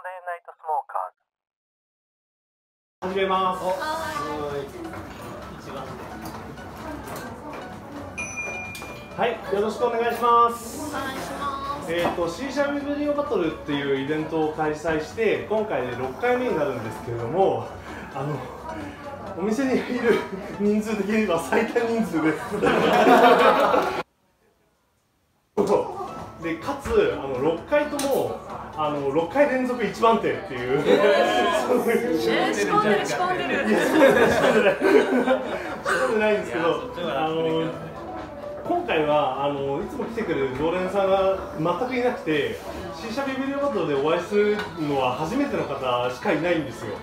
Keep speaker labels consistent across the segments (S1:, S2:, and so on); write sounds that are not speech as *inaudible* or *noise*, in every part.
S1: ンデーナイトスモーカーズ
S2: 始めますはい、よろしくお願いします。
S3: お願いします。
S2: えっ、と、シーシャビブリオバトルっていうイベントを開催して、今回で6回目になるんですけれども、あの、お店にいる人数的には最多人数です。*laughs* で、かつ、あの6回とも、あの6回連続一番手っていう、
S3: えー、仕込んでる仕込んでる。
S2: いや、そうでないんですけど、あの今回はあのいつも来てくれる常連さんが全くいなくて、シーシャビビリオバトルでお会いするのは初めての方しかいないんですよ。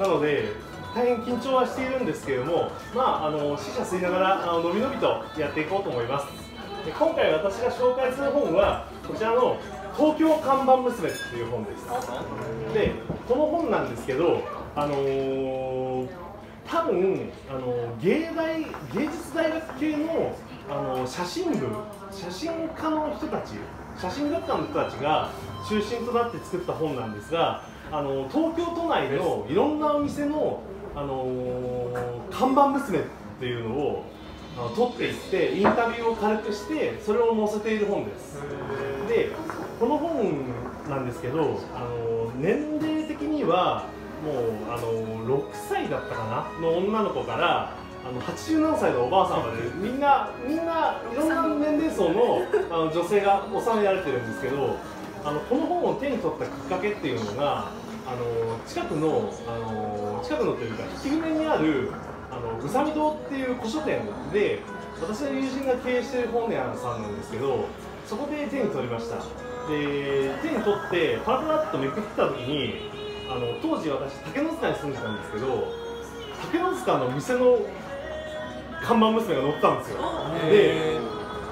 S2: なので、大変緊張はしているんですけれども、まあ、あの死者吸いながらあののびのびとやっていこうと思います。で今回私が紹介する本はこちらの東京看板娘っていう本です。でこの本なんですけど、あのー多分あの芸大芸術大学系のあの写真部写真家の人たち写真学科の人たちが中心となって作った本なんですがあの東京都内のいろんなお店の、あのー看板娘っていうのを撮っていってインタビューを軽くしてそれを載せている本ですでこの本なんですけど、あの年齢的にはもうあの6歳だったかな？の女の子からあの80何歳のおばあさんまで *laughs* みんなみんないろんな年齢層のあの女性が収められてるんですけどあのこの本を手に取ったきっかけっていうのがあの近くのあの近くのというか引舟にあるあの宇佐美堂っていう古書店で私の友人が経営している本屋さんなんですけどそこで手に取りましたで手に取ってパラパラっとめくってた時にあの当時私竹の塚に住んでたんですけど竹の塚の店の看板娘が乗ってたんですよで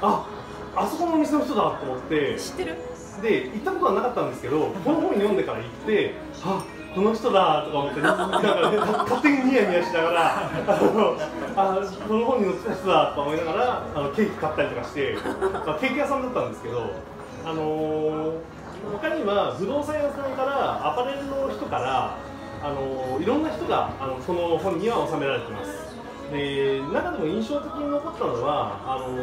S2: ああそこの店の人だと思って
S3: 知ってる？
S2: で行ったことはなかったんですけどこの本読んでから行ってあこの人だとか思ってなんか、ね、か勝手にニヤニヤしながらあのあこの本に載ってた人だとか思いながらあのケーキ買ったりとかして、まあ、ケーキ屋さんだったんですけどあの他には不動産屋さんからアパレルの人から、あのいろんな人があのこの本には収められてます。で中でも印象的に残ったのはあの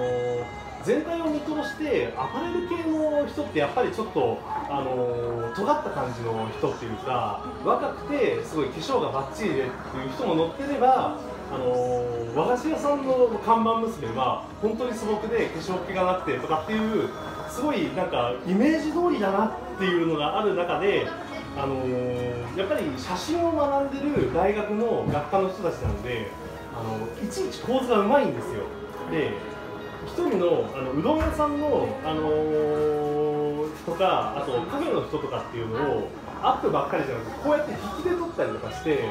S2: 全体を見通してアパレル系の人ってやっぱりちょっと、あの尖った感じの人っていうか若くてすごい化粧がバッチリでっていう人も乗ってれば、あの和菓子屋さんの看板娘は本当に素朴で化粧気がなくてとかっていうすごいなんかイメージ通りだなっていうのがある中で、あのーやっぱり写真を学んでる大学の学科の人たちなんであのいちいち構図がうまいんですよ。で一人のあのうどん屋さんの、あのーとかあとカフェの人とかっていうのをアップばっかりじゃなくてこうやって引きで撮ったりとかして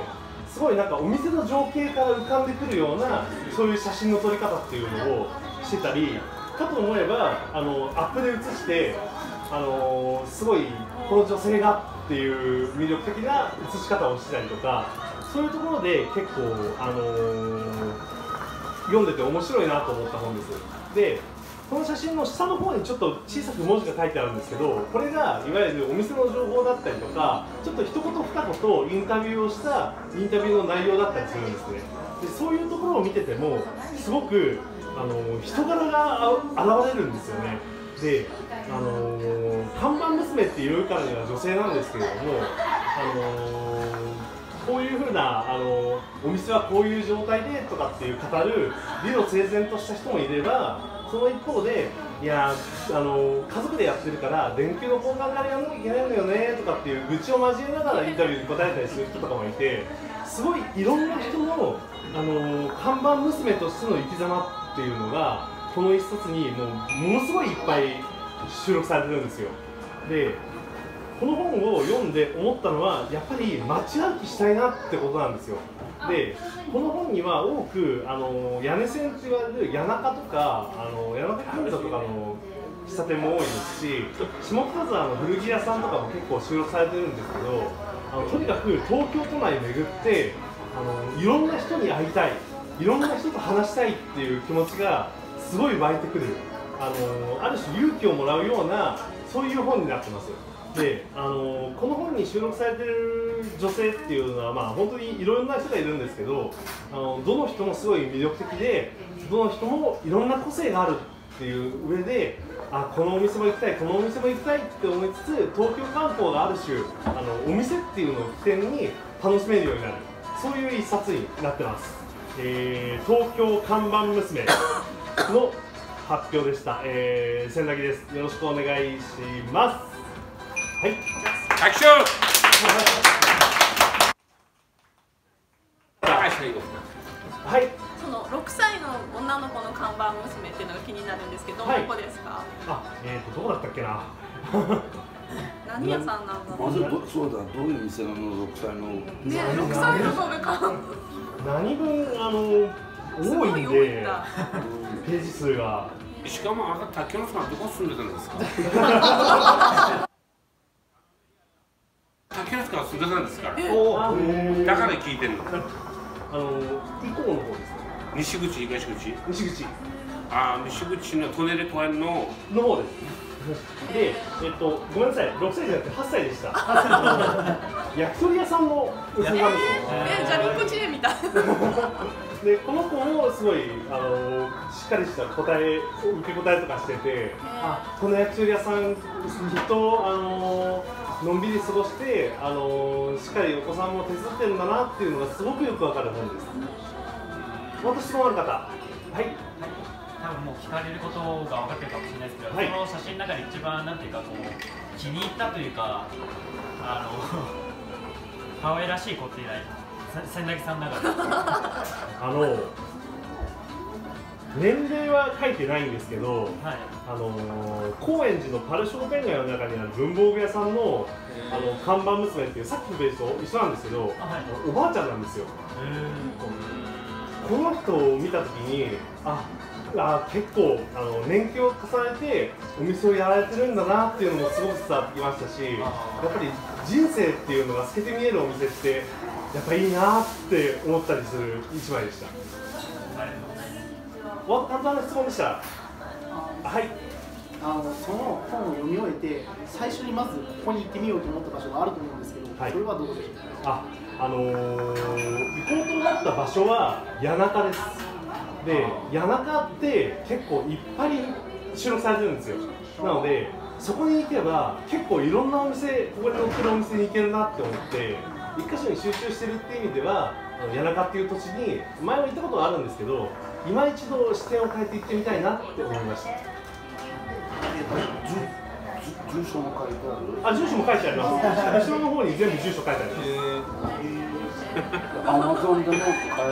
S2: すごいなんかお店の情景から浮かんでくるようなそういう写真の撮り方っていうのをしてたりかと思えばあのアップで映して、あのすごいこの女性がっていう魅力的な写し方をしてたりとかそういうところで結構、あの読んでて面白いなと思った本です。でこの写真の下の方にちょっと小さく文字が書いてあるんですけどこれがいわゆるお店の情報だったりとかちょっと一言二言インタビューをしたインタビューの内容だったりするんですね。でそういうところを見ててもすごくあの人柄が現れるんですよね。であの看板娘っていうからには女性なんですけれどもあのこういうふうなあのお店はこういう状態でとかっていう語る理路整然とした人もいればその一方でいやあの家族でやってるから電球の交換からやらなきゃいけないのよねとかっていう愚痴を交えながらインタビューに答えたりする人とかもいてすごいいろんな人のあの看板娘としての生き様っていうのがこの一冊にもうものすごいいっぱい収録されてるんですよ。でこの本を読んで思ったのはやっぱり街歩きしたいなってことなんですよ。でこの本には多くあの屋根線って言われる谷中とかあの谷中銀座とかの喫茶店も多いですし下北沢の古着屋さんとかも結構収録されてるんですけどあのとにかく東京都内巡ってあのいろんな人に会いたいいろんな人と話したいっていう気持ちがすごい湧いてくるあのある種勇気をもらうようなそういう本になってます。であのこの本に収録されてる女性っていうのは、まあ、本当にいろんな人がいるんですけどあのどの人もすごい魅力的でどの人もいろんな個性があるっていう上であこのお店も行きたいこのお店も行きたいって思いつつ東京観光がある種あのお店っていうのを起点に楽しめるようになる。そういう一冊になってます、えー東京看板娘の発表でした、えー、千崎です。よろしくお願いします。はい
S1: アクション高橋さんいいですか
S2: はい。
S3: その6歳の女の子の看板娘っていうのが気になるんですけど、
S2: はい。
S3: どこですか？
S2: あえーとどこだったっけな？
S3: 何屋さんなんだろ
S4: ま
S3: う
S4: ずどそうだ。どういう店なの？6歳の。
S3: ね6歳の子が看
S2: 何分あの多いんでページ数が。
S1: しかもあなた竹野さんはどこ住んでたんですか *laughs* 竹野さんは住んでたんですか
S2: おー
S1: だから聞いてんの？
S2: あの以降の方ですね。
S1: 西口東口？
S2: 西口。
S1: ああ西口のトネレ公園の。
S2: の方ですで、えっと、ごめんなさい、6歳じゃなくて8歳でした。*laughs* 焼き鳥屋さんの娘なんですよ。
S3: えじゃあリンクチェーンみたい。
S2: で、この子もすごい、あの、しっかりした答え、受け答えとかしてて、あ、この焼き鳥屋さん、きっと、あの、のんびり過ごして、あの、しっかりお子さんも手伝ってるんだなっていうのがすごくよくわかる本です。また質問ある方。はい。
S5: 多分もう聞かれることが分かってるかもしれないですけど、
S2: はい
S5: その写真の中で一番なんていうかこう気に入ったというかあの可愛らしい子っていないせ *laughs* 千崎さんの中で
S2: あの、年齢は書いてないんですけど、
S5: はい。
S2: あの高円寺のパル商店街の中にある文房具屋さんのあの看板娘っていうさっきのページと一緒なんですけど、
S5: あはい。
S2: おばあちゃんなんですよ。
S5: う
S2: この人を見た時にああ結構あの年季を重ねてお店をやられてるんだなっていうのもすごく伝わってきましたしやっぱり人生っていうのが透けて見えるお店ってやっぱいいなって思ったりする一枚でした簡単な質問でしたはい
S6: あのその本を読み終えて最初にまずここに行ってみようと思った場所があると思うんですけど、
S2: はい
S6: それはどこでしょう
S2: あ、あのー、行こうとなった場所は谷中です。で、谷中って結構いっぱい収録されてるんですよ。なので、そこに行けば結構いろんなお店、ここに載ってるお店に行けるなって思って、一箇所に集中してるっていう意味では、谷中っていう土地に前も行ったことがあるんですけど、今一度視点を変えて行ってみたいなって思いました。
S4: 住住所も書いてある？
S2: あ、住所も書いてあります。後ろの方に全部住所書いてあります。
S4: アマゾンでも買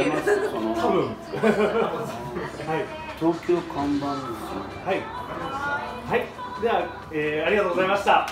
S4: えます？その
S2: 多分。*laughs* はい。
S4: 東京看板娘
S2: はい。はい。では、えーありがとうございました。